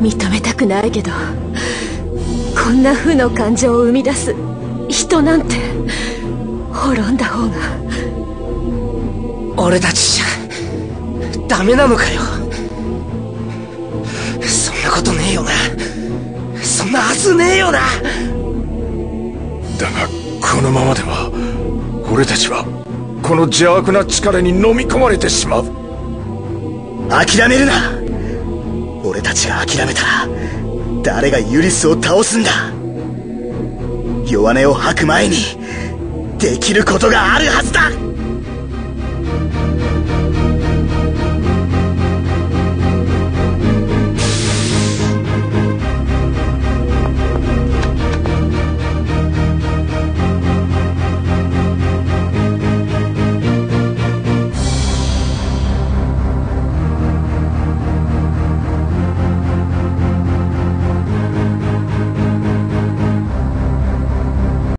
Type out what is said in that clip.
認めたくないけどこんな負の感情を生み出す人なんて滅んだ方が。俺たちじゃダメなのかよ。そんなことねえよな。そんなはずねえよな。だがこのままでは俺たちはこの邪悪な力に飲み込まれてしまう。諦めるな。俺たちが諦めたら誰がユリスを倒すんだ。弱音を吐く前にできることがあるはずだ。